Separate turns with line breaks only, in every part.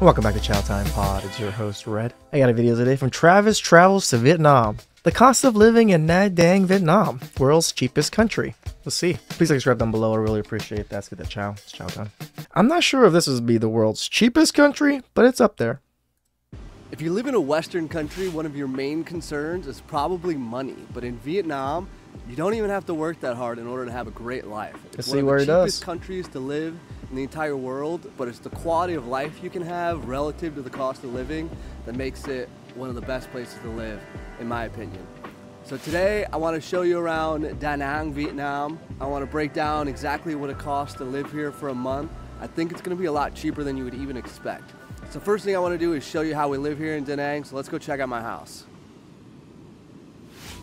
Welcome back to Chow Time Pod. It's your host, Red. I got a video today from Travis Travels to Vietnam. The cost of living in Da Nang, Vietnam, world's cheapest country. Let's see. Please like subscribe down below. I really appreciate that. Let's get that chow. It's chow time. I'm not sure if this would be the world's cheapest country, but it's up there.
If you live in a Western country, one of your main concerns is probably money. But in Vietnam, you don't even have to work that hard in order to have a great life. It's
Let's
one
see
of
where
the
it does.
cheapest countries to live in the entire world, but it's the quality of life you can have relative to the cost of living that makes it one of the best places to live, in my opinion. So today, I want to show you around Da Nang, Vietnam. I want to break down exactly what it costs to live here for a month. I think it's going to be a lot cheaper than you would even expect. So first thing I want to do is show you how we live here in Da Nang. So let's go check out my house.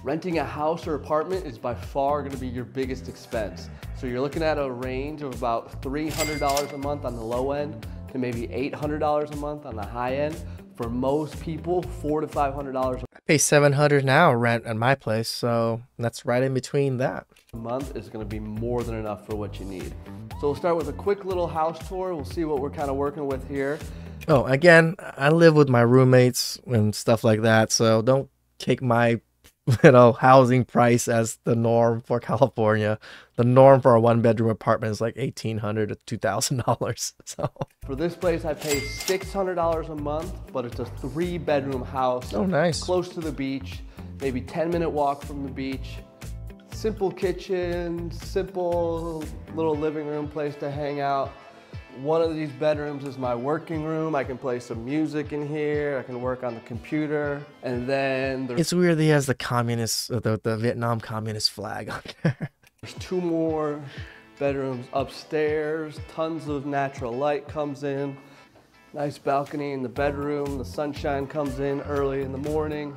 Renting a house or apartment is by far going to be your biggest expense. So you're looking at a range of about $300 a month on the low end to maybe $800 a month on the high end. For most people, four to $500
I pay 700 now rent at my place, so that's right in between that.
a month is going to be more than enough for what you need. So we'll start with a quick little house tour. We'll see what we're kind of working with here.
Oh, again, I live with my roommates and stuff like that, so don't take my you know housing price as the norm for California. The norm for a one bedroom apartment is like eighteen hundred to two thousand dollars. So
For this place, I pay $600 a month, but it's a three bedroom house.
Oh, nice.
Close to the beach, maybe 10 minute walk from the beach. Simple kitchen, simple little living room place to hang out. One of these bedrooms is my working room. I can play some music in here. I can work on the computer. And then
it's weird that he has the communist, uh, the the Vietnam communist flag on there.
There's two more bedrooms upstairs. Tons of natural light comes in. Nice balcony in the bedroom. The sunshine comes in early in the morning.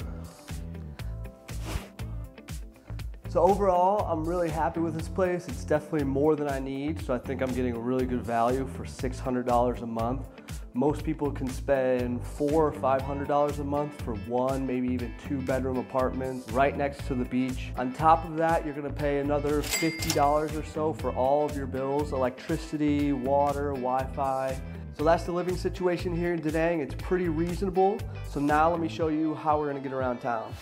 So overall, I'm really happy with this place. It's definitely more than I need, so I think I'm getting a really good value for $600 a month. Most people can spend four or five hundred dollars a month for one, maybe even two bedroom apartments right next to the beach. On top of that, you're gonna pay another $50 or so for all of your bills, electricity, water, Wi-Fi. So that's the living situation here in Da Nang. It's pretty reasonable. So now let me show you how we're gonna get around town.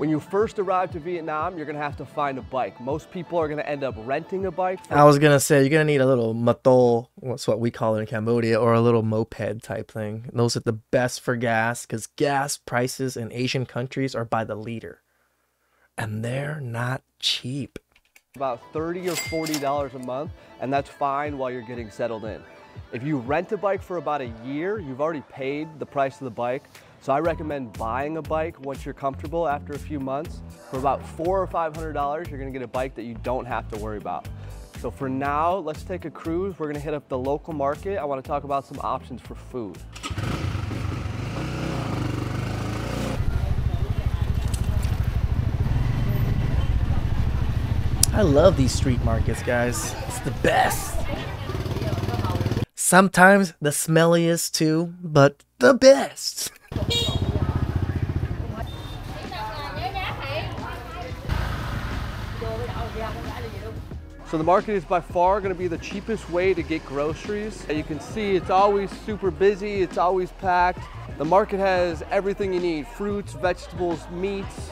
When you first arrive to Vietnam, you're gonna have to find a bike. Most people are gonna end up renting a bike. for
I was gonna say you're gonna need a little matol, what's what we call it in Cambodia, or a little moped type thing. Those are the best for gas because gas prices in Asian countries are by the liter, and they're not cheap.
about 30 or 40 dollars a month and that's fine while you're getting settled in if you rent a bike for about a year you've already paid the price of the bike so i recommend buying a bike once you're comfortable after a few months for about four or five hundred dollars you're going to get a bike that you don't have to worry about so for now let's take a cruise we're to hit up the local market i want to talk about some options for food
I love these street markets, guys. It's the best. Sometimes the smelliest too, but the best.
So the market is by far going to be the cheapest way to get groceries. You can see it's always super busy, it's always packed. The market has everything you need, fruits, vegetables, meats.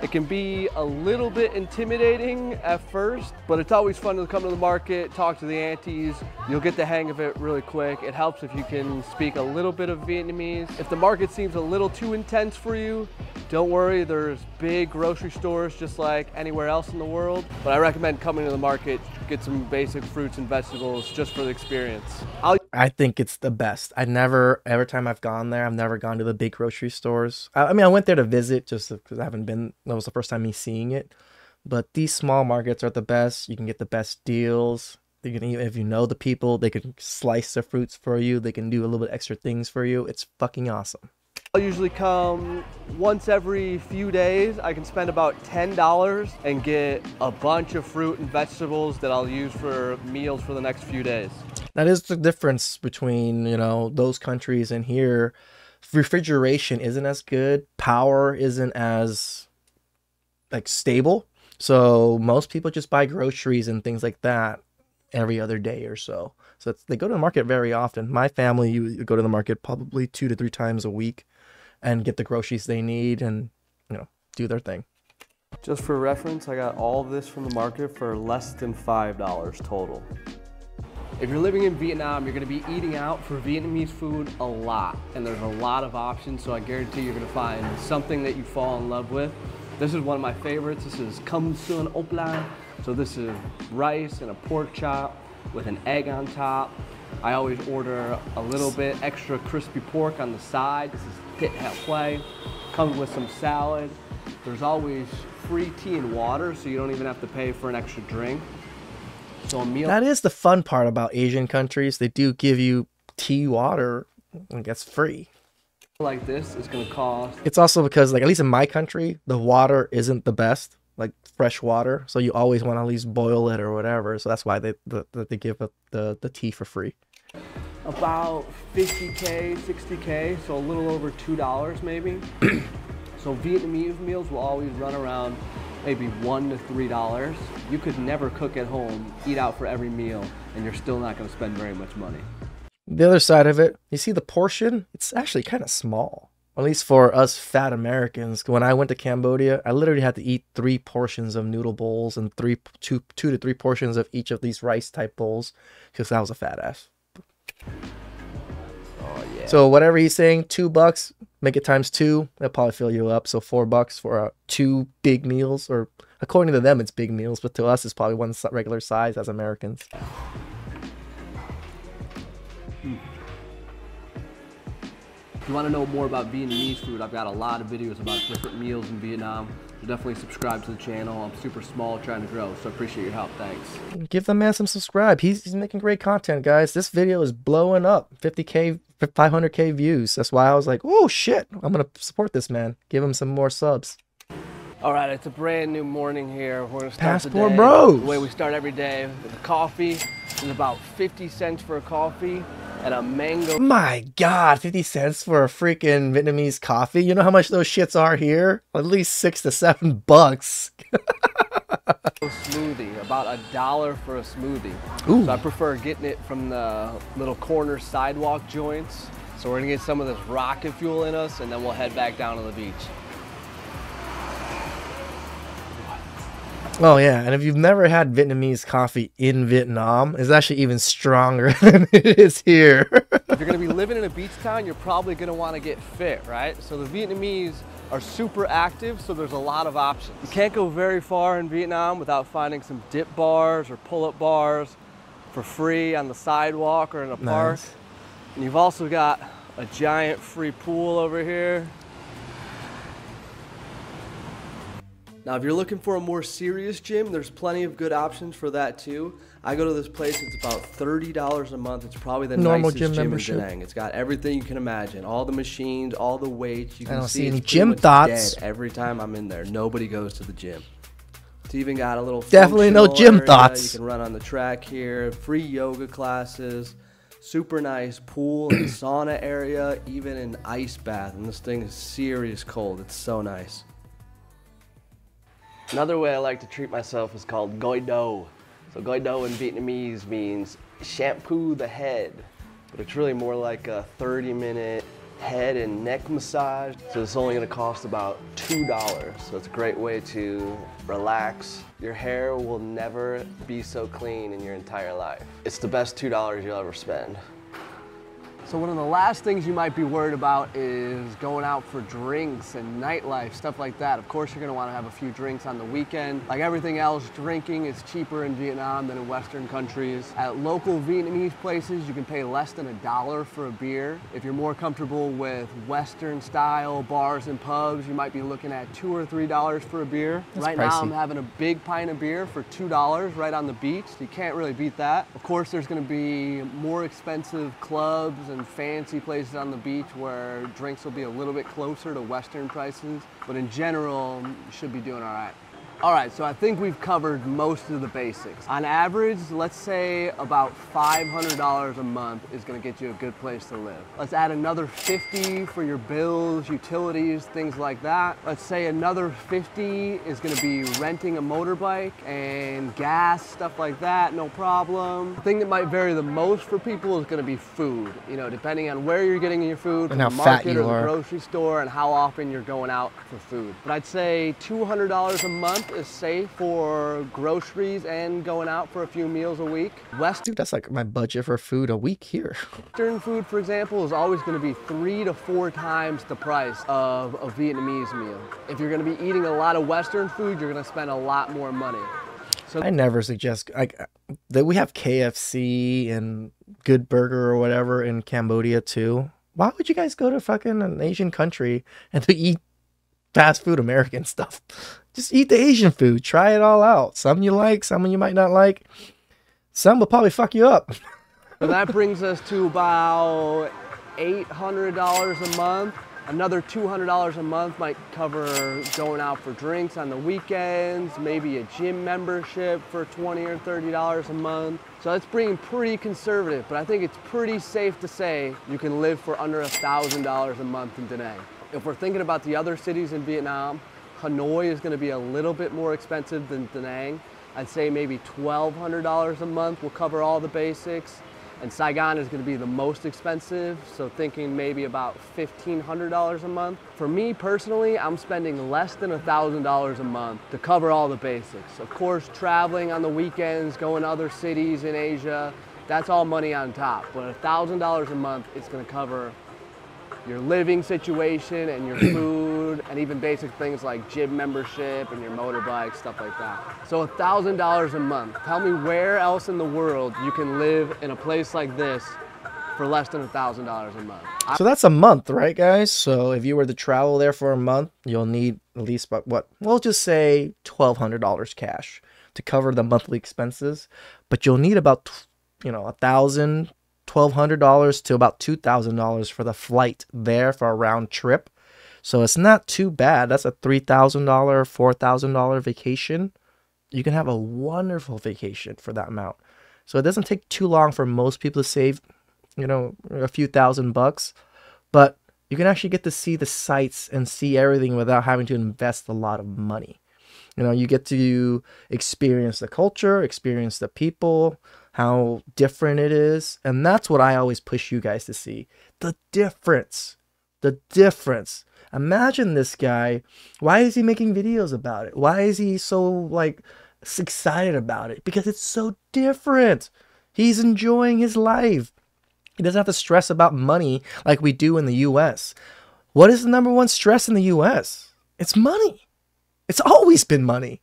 It can be a little bit intimidating at first, but it's always fun to come to the market, talk to the aunties. You'll get the hang of it really quick. It helps if you can speak a little bit of Vietnamese. If the market seems a little too intense for you, don't worry, there's big grocery stores just like anywhere else in the world. But I recommend coming to the market, get some basic fruits and vegetables just for the experience. I'll
I think it's the best. I never, every time I've gone there, I've never gone to the big grocery stores. I, I mean, I went there to visit just because I haven't been, that was the first time me seeing it. But these small markets are the best. You can get the best deals. You can, if you know the people, they can slice the fruits for you. They can do a little bit extra things for you. It's fucking awesome.
I'll usually come once every few days. I can spend about $10 and get a bunch of fruit and vegetables that I'll use for meals for the next few days.
That is the difference between, you know, those countries and here. Refrigeration isn't as good. Power isn't as like stable. So most people just buy groceries and things like that every other day or so. So they go to the market very often. My family, you, you go to the market probably two to three times a week, and get the groceries they need, and you know do their thing.
Just for reference, I got all this from the market for less than $5 total. If you're living in Vietnam, you're gonna be eating out for Vietnamese food a lot, and there's a lot of options, so I guarantee you're gonna find something that you fall in love with. This is one of my favorites. This is Cơm sườn ốp la. So this is rice and a pork chop with an egg on top. I always order a little bit extra crispy pork on the side. This is Pit Het Play. Comes with some salad. There's always free tea and water, so you don't even have to pay for an extra drink. So a meal
That is the fun part about Asian countries. They do give you tea, water, and gets free.
like this is gonna cost
It's also because, like, at least in my country, the water isn't the best, like fresh water. So you always want to at least boil it or whatever. So that's why they the, the, they give up the the tea for free.
about 50k, 60k, so a little over two dollars maybe. so Vietnamese meals will always run around maybe one to three dollars. You could never cook at home, eat out for every meal, and you're still not going to spend very much money.
The other side of it, you see the portion, it's actually kind of small. At least for us fat Americans. When I went to Cambodia, I literally had to eat three portions of noodle bowls and three two two to three portions of each of these rice type bowls because I was a fat ass.
Oh yeah.
So whatever he's saying, two bucks, make it times two, that'll probably fill you up. So four bucks for uh, two big meals, or according to them, it's big meals, but to us, it's probably one regular size as Americans.
If you want to know more about Vietnamese food, I've got a lot of videos about different meals in Vietnam. So definitely subscribe to the channel. I'm super small, trying to grow, so appreciate your help. Thanks.
Give the man some subscribe. He's, he's making great content, guys. This video is blowing up 50k, 500k views. That's why I was like, oh shit, I'm gonna support this man. Give him some more subs.
All right, it's a brand new morning here. We're gonna start the
Passport
day
Bros.
the way we start every day with a coffee. It's about 50 cents for a coffee and a mango
My God, 50 cents for a freaking Vietnamese coffee. You know how much those shits are here? At least six to seven bucks.
smoothie, about a dollar for a smoothie.
Ooh.
So I prefer getting it from the little corner sidewalk joints. So we're gonna get some of this rocket fuel in us and then we'll head back down to the beach.
Oh yeah, and if you've never had Vietnamese coffee in Vietnam, it's actually even stronger than it is here.
if you're gonna be living in a beach town, you're probably gonna wanna get fit, right? So the Vietnamese are super active, so there's a lot of options. You can't go very far in Vietnam without finding some dip bars or pull-up bars for free on the sidewalk or in a park.
Nice.
And you've also got a giant free pool over here. Now, if you're looking for a more serious gym, there's plenty of good options for that too. I go to this place, it's about $30 a month. It's probably the
Normal
nicest
gym
gym,
membership.
in Da Nang. It's got everything you can imagine, all the machines, all the weights. You
I
can
don't
see
see any gym thoughts.
every time I'm in there. Nobody goes to the gym. It's even got a little
Definitely no gym
area.
thoughts.
You can run on the track here. Free yoga classes. Super nice pool and sauna area. Even an ice bath. And this thing is serious cold. It's so nice. Another way I like to treat myself is called gội đầu. So gội đầu in Vietnamese means shampoo the head, but it's really more like a 30 minute head and neck massage. So it's only gonna cost about $2. So it's a great way to relax. Your hair will never be so clean in your entire life. It's the best $2 you'll ever spend. So one of the last things you might be worried about is going out for drinks and nightlife, stuff like that. Of course, you're gonna wanna have a few drinks on the weekend. Like everything else, drinking is cheaper in Vietnam than in Western countries. At local Vietnamese places, you can pay less than a dollar for a beer. If you're more comfortable with Western style bars and pubs, you might be looking at two or three dollars for a beer.
That's
right now, I'm having a big pint of beer for two dollars right on the beach. You can't really beat that. Of course, there's going to be more expensive clubs and fancy places on the beach where drinks will be a little bit closer to Western prices. But in general, should be doing all right. All right, so I think we've covered most of the basics. On average, let's say about $500 a month is gonna get you a good place to live. Let's add another 50 for your bills, utilities, things like that. Let's say another 50 is gonna be renting a motorbike and gas, stuff like that, no problem. The thing that might vary the most for people is gonna be food. You know, depending on where you're getting your food,
And
from the market or the
are.
grocery store and how often you're going out for food. But I'd say $200 a month is safe for groceries and going out for a few meals a week.
Dude, that's like my budget for food a week here.
Western food, for example, is always going to be three to four times the price of a Vietnamese meal. If you're going to be eating a lot of Western food, you're going to spend a lot more money. So
I never suggest like that we have KFC and Good Burger or whatever in Cambodia too. Why would you guys go to fucking an Asian country and to eat fast food American stuff? Just eat the Asian food. Try it all out. Some you like, some you might not like. Some will probably fuck you up.
So that brings us to about $800 a month. Another $200 a month might cover going out for drinks on the weekends, maybe a gym membership for 20 or $30 a month. So that's being pretty conservative, but I think it's pretty safe to say you can live for under $1,000 a month in Da Nang. If we're thinking about the other cities in Vietnam, Hanoi is going to be a little bit more expensive than Da Nang. I'd say maybe $1,200 a month will cover all the basics. And Saigon is going to be the most expensive, so thinking maybe about $1,500 a month. For me personally, I'm spending less than $1,000 a month to cover all the basics. Of course, traveling on the weekends, going to other cities in Asia, that's all money on top. But $1,000 a month is going to cover your living situation and your food and even basic things like gym membership and your motorbike, stuff like that. So $1,000 a month. Tell me where else in the world you can live in a place like this for less than $1,000 a month.
So that's a month, right, guys? So if you were to travel there for a month, you'll need at least about what? We'll just say twelve hundred dollars cash to cover the monthly expenses, but you'll need about you know a thousand, twelve hundred dollars to about two thousand dollars for the flight there for a round trip. So it's not too bad. That's a three thousand dollar, four thousand dollar vacation. You can have a wonderful vacation for that amount. So it doesn't take too long for most people to save you know, a few thousand bucks, but you can actually get to see the sights and see everything without having to invest a lot of money. You know, you get to experience the culture, experience the people, how different it is, and that's what I always push you guys to see. The difference. The difference. Imagine this guy. Why is he making videos about it? Why is he so like excited about it? Because it's so different. He's enjoying his life. He doesn't have to stress about money like we do in the US. What is the number one stress in the US? It's money. It's always been money,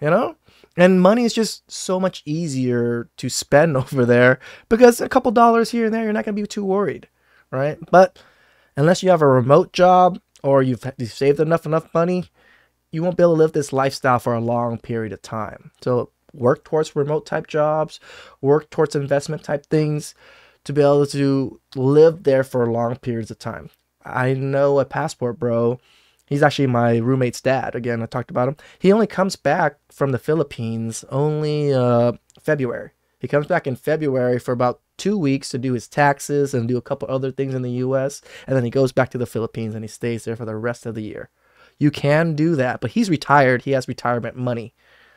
you know? And money is just so much easier to spend over there because a couple dollars here and there, you're not going to be too worried, right? But unless you have a remote job or you've, you've saved enough enough money, you won't be able to live this lifestyle for a long period of time. So work towards remote type jobs, work towards investment type things to be able to live there for long periods of time. I know a passport bro. He's actually my roommate's dad. Again, I talked about him. He only comes back from the Philippines only uh, February. He comes back in February for about two weeks to do his taxes and do a couple other things in the U.S. And then he goes back to the Philippines and he stays there for the rest of the year. You can do that, but he's retired. He has retirement money.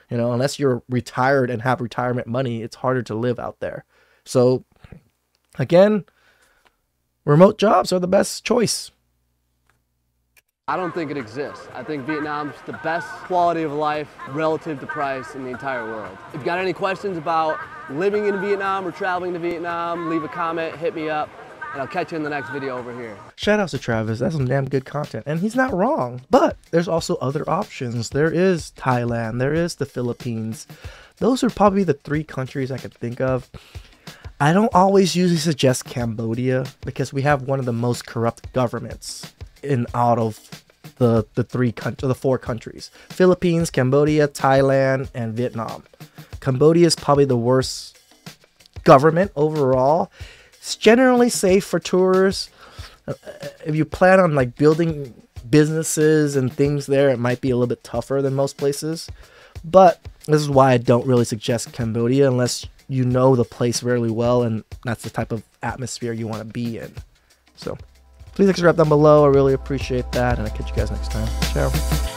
You know, unless you're retired and have retirement money, it's harder to live out there. So again, remote jobs are the best choice.
I don't think it exists. I think Vietnam's the best quality of life relative to price in the entire world. If you got any questions about living in Vietnam or traveling to Vietnam, leave a comment, hit me up, and I'll catch you in the next video over here.
Shout outs to Travis. That's some damn good content. And he's not wrong. But there's also other options. There is Thailand, there is the Philippines. Those are probably the three countries I could think of. I don't always usually suggest Cambodia because we have one of the most corrupt governments in out of the the three countries, the four countries: Philippines, Cambodia, Thailand, and Vietnam. Cambodia is probably the worst government overall. It's generally safe for tourists. Uh, If you plan on like building businesses and things there, it might be a little bit tougher than most places. But this is why I don't really suggest Cambodia unless you know the place really well and that's the type of atmosphere you want to be in. So please subscribe down below. I really appreciate that. And I'll catch you guys next time. Ciao.